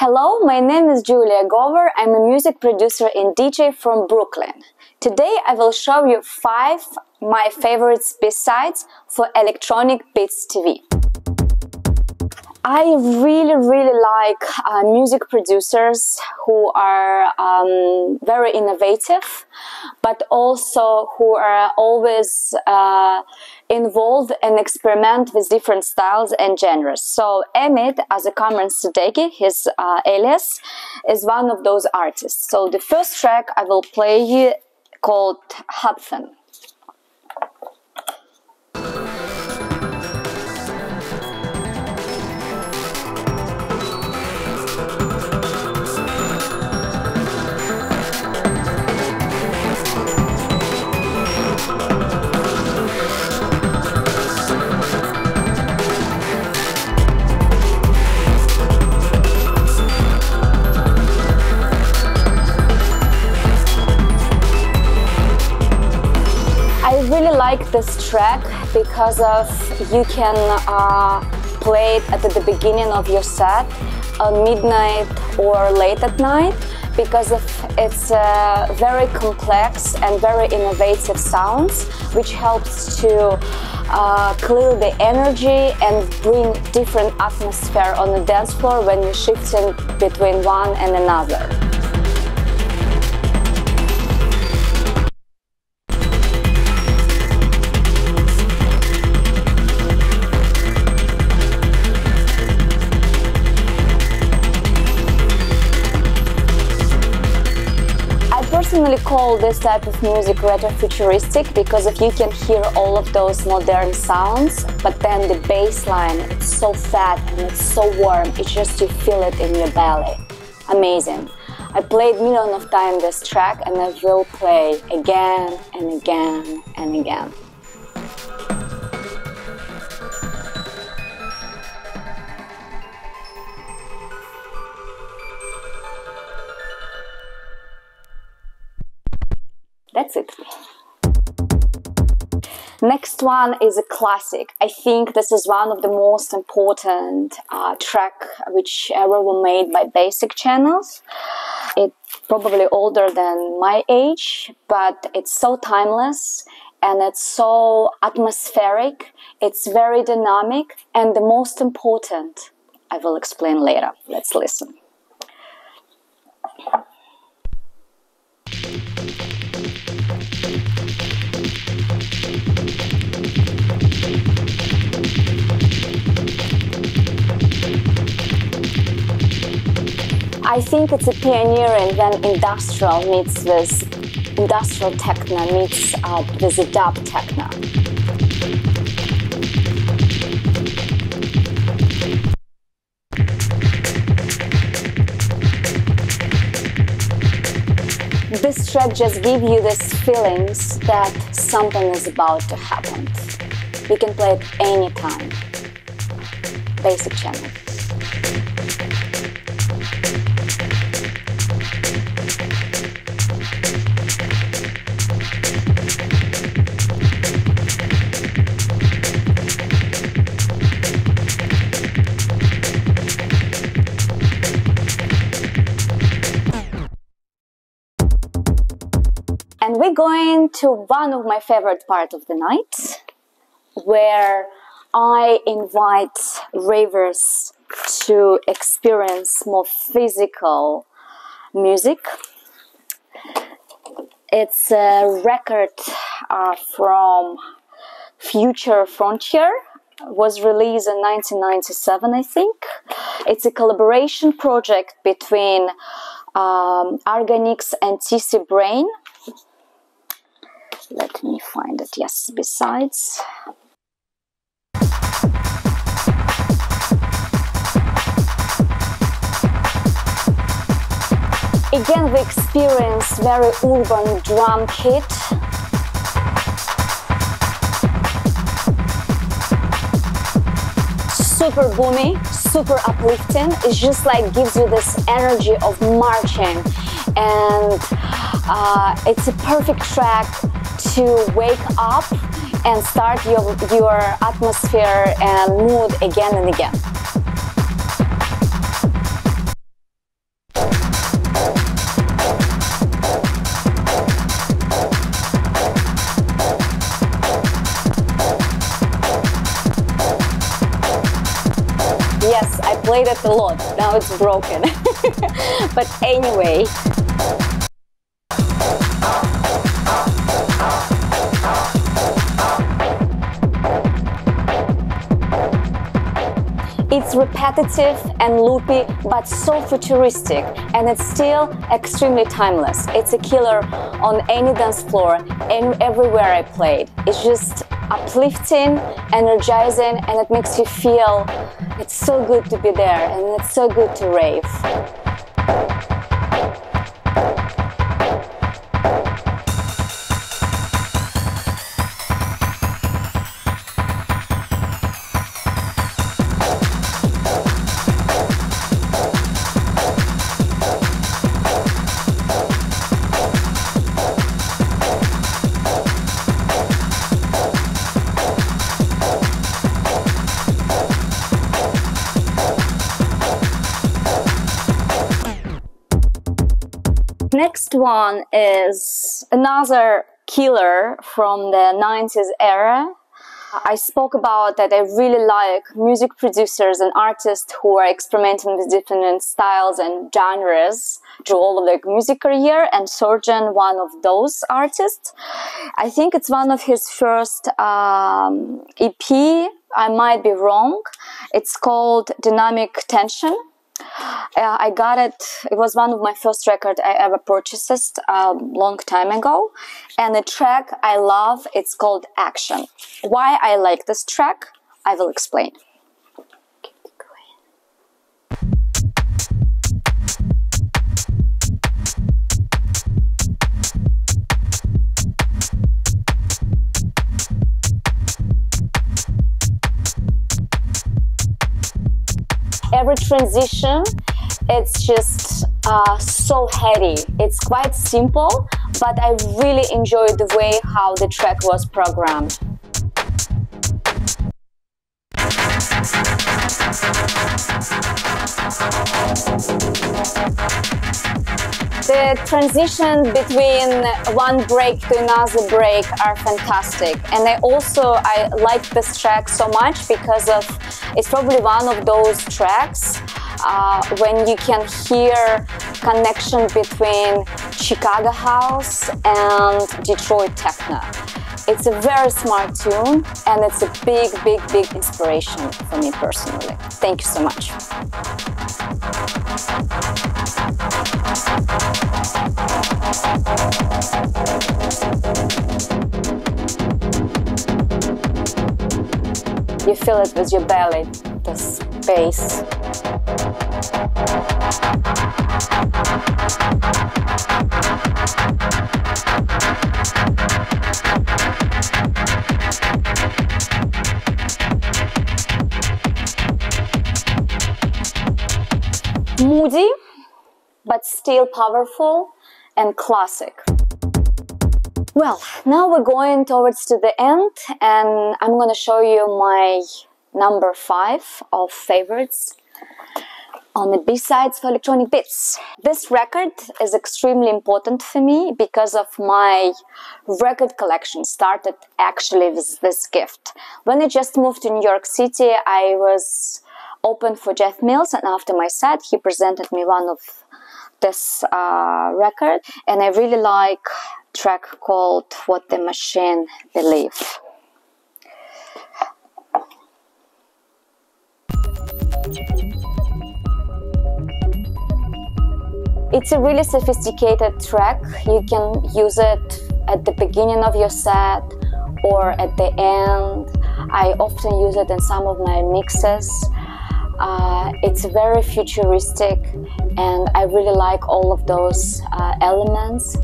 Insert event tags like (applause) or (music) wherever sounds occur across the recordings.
Hello, my name is Julia Govor. I'm a music producer and DJ from Brooklyn. Today I will show you five my favorites B-sides for Electronic Beats TV. I really, really like uh, music producers who are um, very innovative, but also who are always uh, involved and experiment with different styles and genres. So Emit, as a Cameron Sadeghi, his uh, alias, is one of those artists. So the first track I will play you called Hudson. Track because of you can uh, play it at the beginning of your set on midnight or late at night because of its uh, very complex and very innovative sounds which helps to uh, clear the energy and bring different atmosphere on the dance floor when you're shifting between one and another. Personally call this type of music retro futuristic because if you can hear all of those modern sounds, but then the bass line, it's so fat and it's so warm, it's just you feel it in your belly. Amazing. I played million of times this track and I will play again and again and again. That's it. Next one is a classic. I think this is one of the most important uh, track which ever were made by Basic Channels. It's probably older than my age, but it's so timeless and it's so atmospheric. It's very dynamic and the most important, I will explain later. Let's listen. I think it's a pioneering when industrial meets with industrial techno meets uh, with dub techno. This track just gives you these feelings that something is about to happen. You can play it anytime. Basic channel. Going to one of my favorite parts of the night, where I invite ravers to experience more physical music. It's a record uh, from Future Frontier, was released in 1997, I think. It's a collaboration project between um, Organix and TC Brain, let me find it. Yes B-sides again we experience very urban drum kit super boomy super uplifting. It just like gives you this energy of marching. And uh, it's a perfect track to wake up and start your, your atmosphere and mood again and again. Yes, I played it a lot. Now it's broken. (laughs) but anyway, It's repetitive and loopy, but so futuristic, and it's still extremely timeless. It's a killer on any dance floor and everywhere I played. It's just uplifting, energizing, and it makes you feel it's so good to be there and it's so good to rave. Next one is another killer from the 90s era. I spoke about that I really like music producers and artists who are experimenting with different styles and genres through all of their music career, and Surgeon, one of those artists. I think it's one of his first um, EP. I might be wrong. It's called Dynamic Tension uh, I got it. It was one of my first record I ever purchased a um, long time ago, and the track I love. It's called Action. Why I like this track, I will explain. Every transition it's just uh, so heady. It's quite simple but i really enjoyed the way how the track was programmed. The transition between one break to another break are fantastic. And i also i like this track so much because of it's probably one of those tracks uh, when you can hear connection between chicago house and detroit techno it's a very smart tune and it's a big, big, big inspiration for me personally. Thank you so much. You feel it with your belly, the space. moody, but still powerful and classic. Well, now we're going towards to the end and I'm gonna show you my number five of favorites on the B-sides for electronic beats. This record is extremely important for me because of my record collection started actually with this gift. When I just moved to New York City, I was open for Jeff Mills, and after my set, he presented me one of this uh, record, and I really like track called "What the Machine Believe." It's a really sophisticated track. You can use it at the beginning of your set or at the end. I often use it in some of my mixes. Uh, it's very futuristic and I really like all of those uh, elements.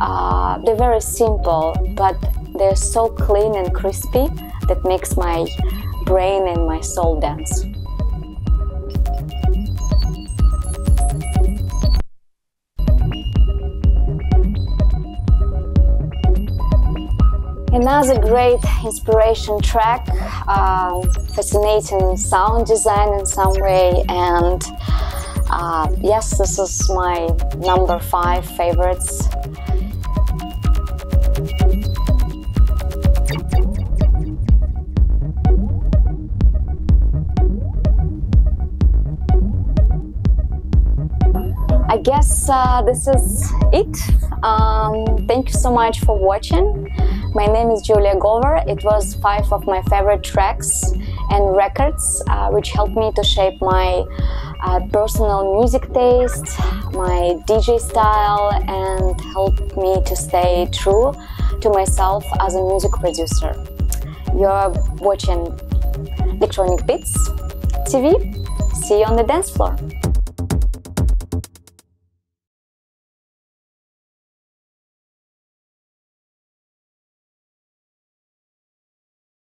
Uh, they're very simple, but they're so clean and crispy that makes my brain and my soul dance. Another great inspiration track, uh, fascinating sound design in some way, and uh, yes, this is my number five favorites. Uh, this is it. Um, thank you so much for watching. My name is Julia Govor. It was five of my favorite tracks and records uh, which helped me to shape my uh, personal music taste, my DJ style, and helped me to stay true to myself as a music producer. You're watching Electronic Beats TV. See you on the dance floor.